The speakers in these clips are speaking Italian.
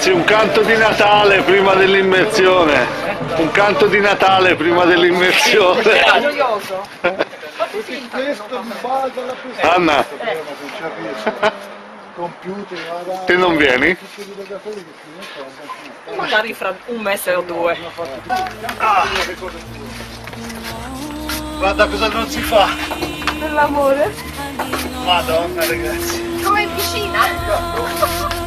Ragazzi, un canto di Natale prima dell'immersione. Un canto di Natale prima dell'immersione. Anna, te non vieni? Magari fra un mese o due. Guarda cosa non si fa. Nell'amore? Madonna ragazzi. Come in piscina?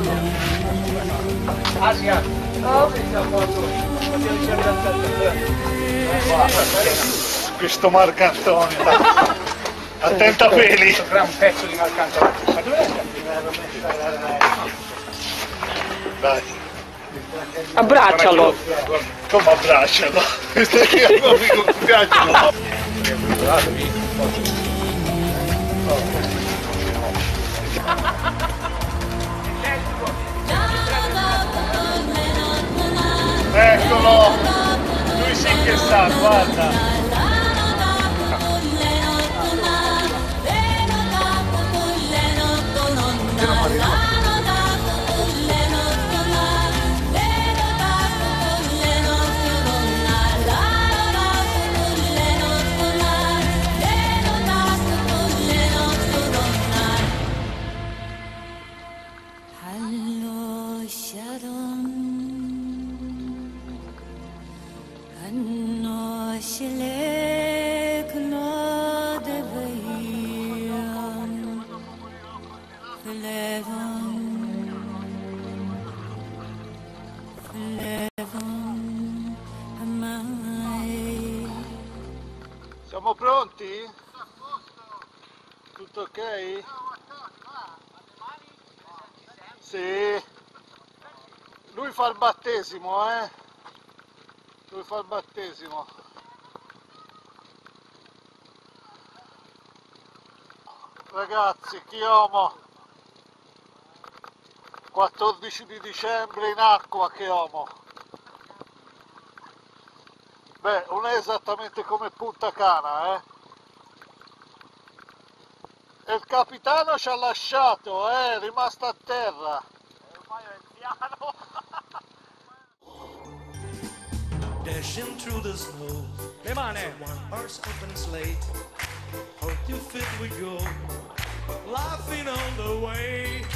muscoloso. Questo Marcantonio. Attenta a peli. un pezzo di Marcantonio. Ma dove Dai, Abbraccialo. come abbraccialo. Questo che non mi piacciono. Lui sì Siamo pronti? Tutto ok? Sì. Lui fa il battesimo, eh? Lui fa il battesimo. Ragazzi, Chiomo. 14 di dicembre in acqua, Chiomo. Beh, non è esattamente come Punta Cana, eh? E il capitano ci ha lasciato, eh? È rimasto a terra. Dashing through the snow. Le mani. One horse open slate. Hope you fit we go. Laughing on the way.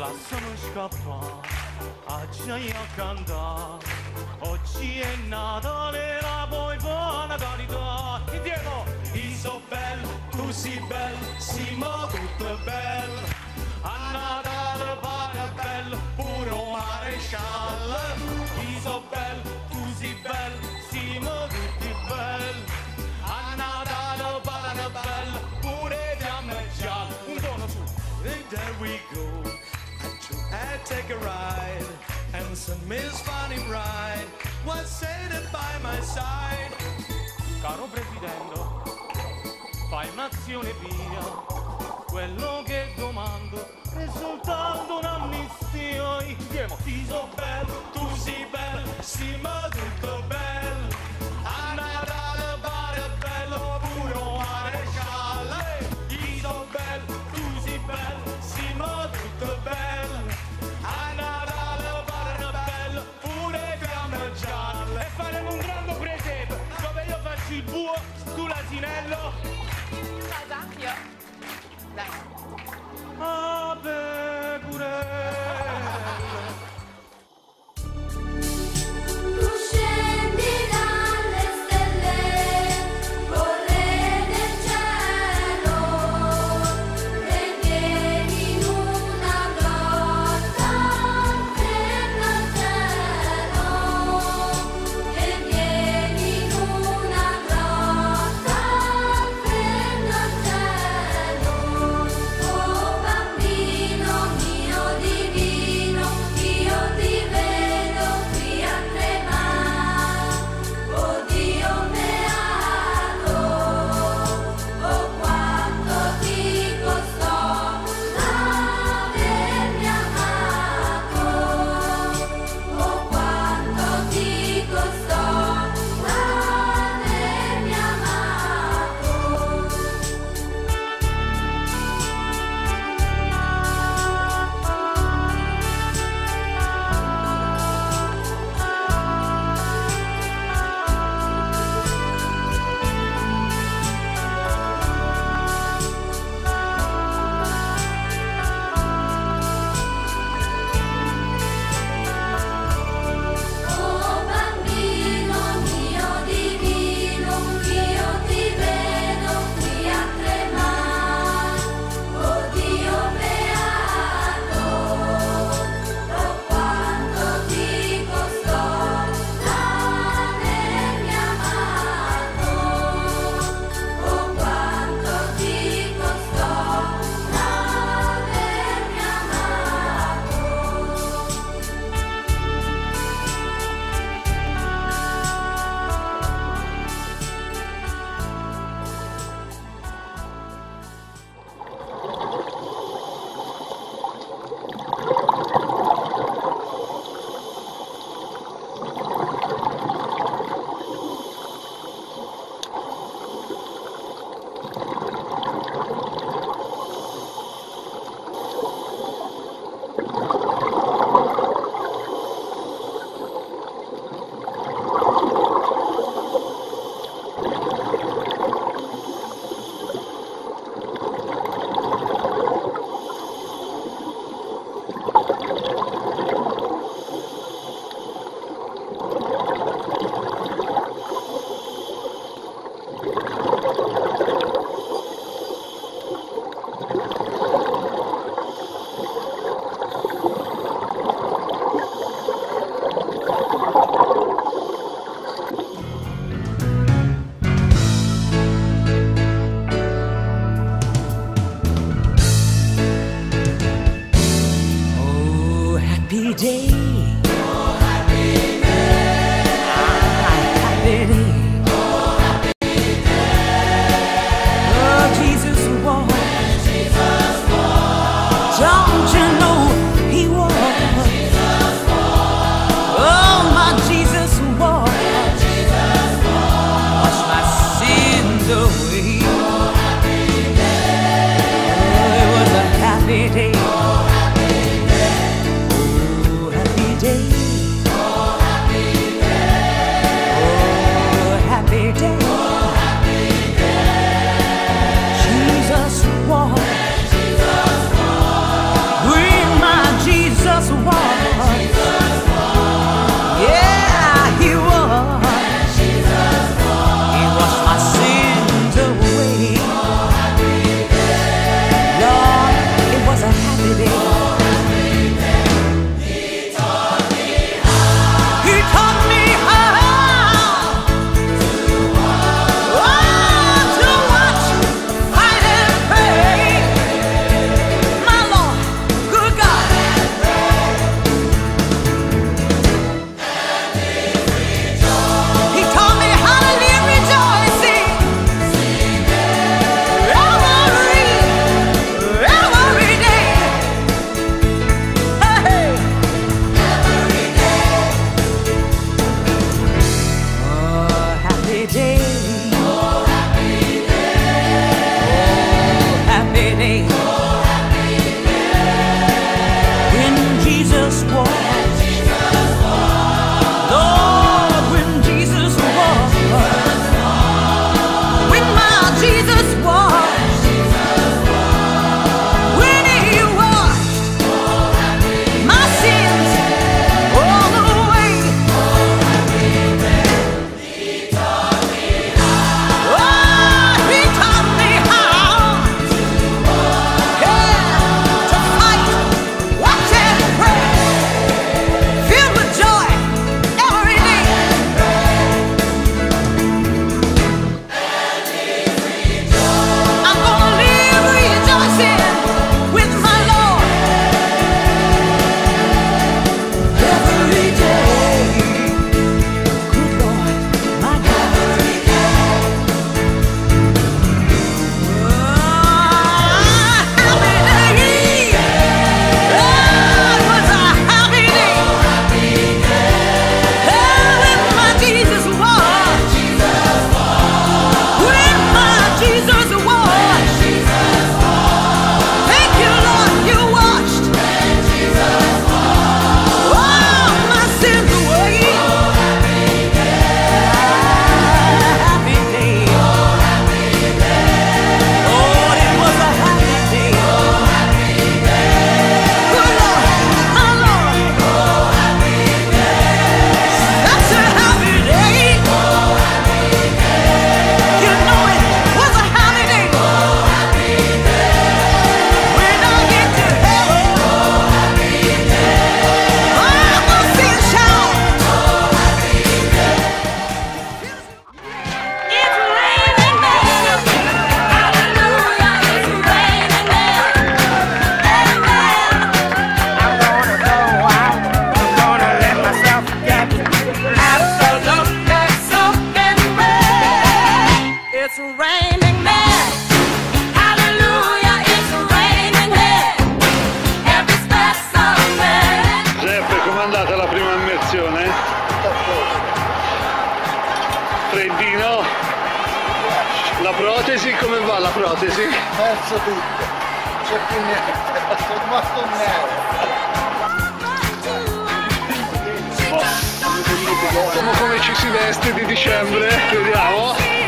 lasciano scappare, oggi a cantare, oggi è Natale, la puoi fare Natalità, insieme, Isobel, tu sei bel, Simo tutto è bello, a Natale pare bello, pure un maresciallo, Isobel, tu Miss Funny Bride was seated by my side. Caro Presidente, fai un'azione via, quello che domando è soltanto un'amnistia. Insieme, every day. It's raining men. Hallelujah, it's raining men. Every special. Giuseppe, com'è andata la prima immersione? Freddino? La protesi, come va la protesi? Perso tutto. C'è più niente. Sono rimasto nero. Vediamo come ci si veste di dicembre. Vediamo.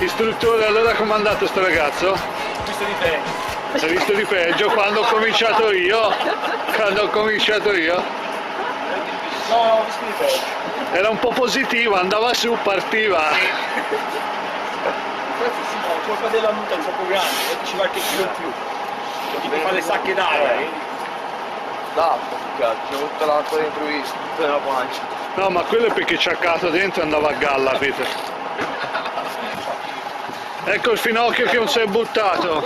Istruttore, allora com'è andato sto ragazzo? Visto di te. Si visto di peggio quando ho cominciato io. Quando ho cominciato io. No, ho visto di peggio. Era un po' positivo, andava su, partiva. Questo sì, ma colpa della muta è troppo grande, ci va che più in più. Tipo fare le sacche d'aria d'acqua, cazzo, c'è tutta l'acqua dentro la pancia. No, ma quello è perché c'è ha cagato dentro e andava a galla, Peter. ecco il finocchio che non si è buttato.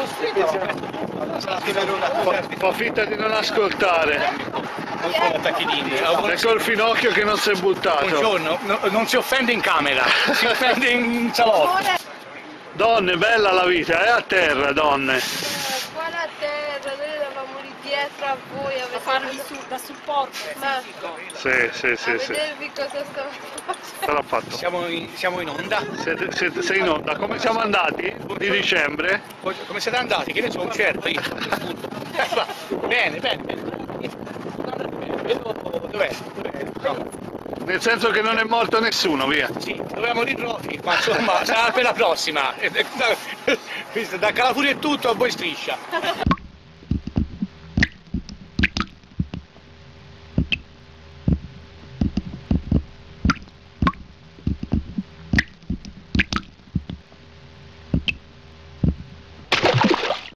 Fa finta di non ascoltare. Ecco il finocchio che non si è buttato. Buongiorno, no, non si offende in camera, si offende in salotto. Donne, bella la vita, è a terra, donne lì dietro a voi a Da farvi su, da supporto ma, Sì, sì, sì, a sì. vedervi cosa stavo facendo. Ce l'ha fatto. Siamo in, siamo in onda. Siete, siete, sei in onda. Come siamo andati? Di dicembre? Come siete andati? Che ne so, un certo io. Eh. Bene, bene, Dov'è? Dov'è? No. Nel senso che non è morto nessuno, via. Sì, dovevamo ritrovi, ma insomma sarà per la prossima. Da Calafuria è tutto, a voi striscia.